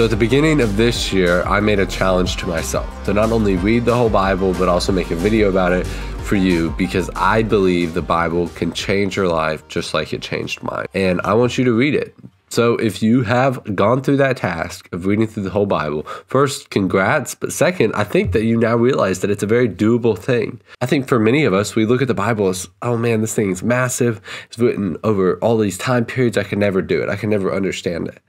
So, at the beginning of this year, I made a challenge to myself to not only read the whole Bible, but also make a video about it for you because I believe the Bible can change your life just like it changed mine. And I want you to read it. So, if you have gone through that task of reading through the whole Bible, first, congrats. But second, I think that you now realize that it's a very doable thing. I think for many of us, we look at the Bible as, oh man, this thing is massive. It's written over all these time periods. I can never do it. I can never understand it.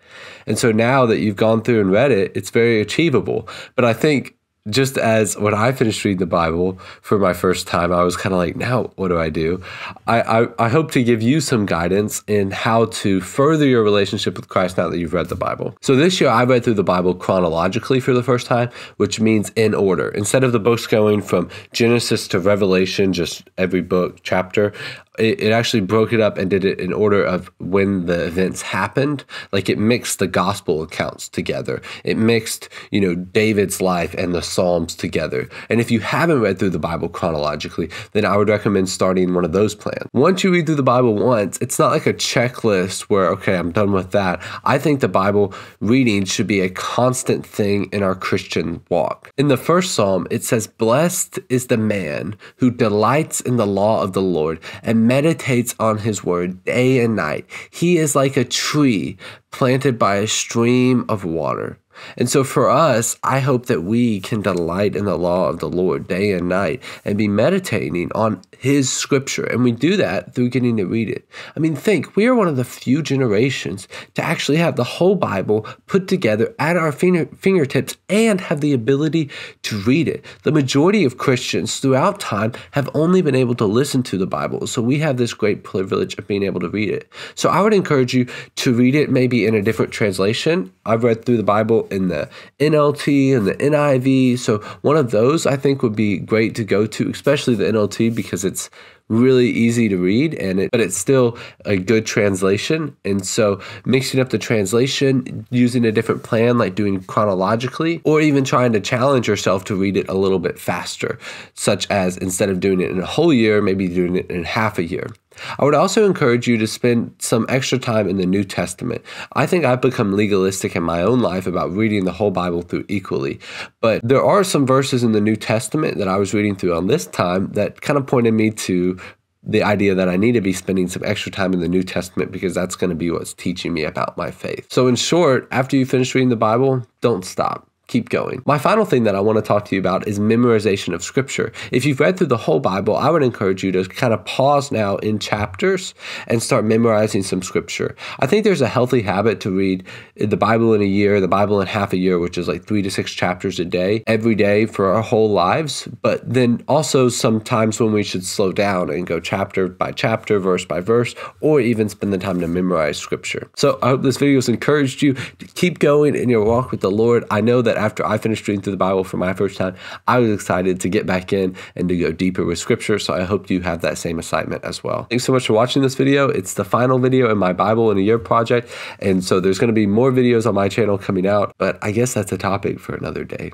And so now that you've gone through and read it, it's very achievable. But I think just as when I finished reading the Bible for my first time, I was kind of like, now what do I do? I, I, I, hope to give you some guidance in how to further your relationship with Christ now that you've read the Bible. So this year, I read through the Bible chronologically for the first time, which means in order. Instead of the books going from Genesis to Revelation, just every book, chapter, it, it actually broke it up and did it in order of when the events happened. Like it mixed the gospel accounts together. It mixed, you know, David's life and the Psalms together. And if you haven't read through the Bible chronologically, then I would recommend starting one of those plans. Once you read through the Bible once, it's not like a checklist where, okay, I'm done with that. I think the Bible reading should be a constant thing in our Christian walk. In the first Psalm, it says, Blessed is the man who delights in the law of the Lord and meditates on his word day and night. He is like a tree planted by a stream of water and so for us, I hope that we can delight in the law of the Lord day and night and be meditating on his scripture. And we do that through getting to read it. I mean, think we are one of the few generations to actually have the whole Bible put together at our finger, fingertips and have the ability to read it. The majority of Christians throughout time have only been able to listen to the Bible. So we have this great privilege of being able to read it. So I would encourage you to read it maybe in a different translation. I've read through the Bible in the NLT and the NIV. So one of those I think would be great to go to, especially the NLT because it's really easy to read and it but it's still a good translation and so mixing up the translation using a different plan like doing chronologically or even trying to challenge yourself to read it a little bit faster such as instead of doing it in a whole year maybe doing it in half a year I would also encourage you to spend some extra time in the New Testament. I think I've become legalistic in my own life about reading the whole Bible through equally, but there are some verses in the New Testament that I was reading through on this time that kind of pointed me to the idea that I need to be spending some extra time in the New Testament because that's going to be what's teaching me about my faith. So, in short, after you finish reading the Bible, don't stop keep going. My final thing that I want to talk to you about is memorization of scripture. If you've read through the whole Bible, I would encourage you to kind of pause now in chapters and start memorizing some scripture. I think there's a healthy habit to read the Bible in a year, the Bible in half a year, which is like three to six chapters a day, every day for our whole lives. But then also sometimes when we should slow down and go chapter by chapter, verse by verse, or even spend the time to memorize scripture. So I hope this video has encouraged you to keep going in your walk with the Lord. I know that after I finished reading through the Bible for my first time, I was excited to get back in and to go deeper with scripture. So I hope you have that same excitement as well. Thanks so much for watching this video. It's the final video in my Bible in a year project. And so there's going to be more videos on my channel coming out, but I guess that's a topic for another day.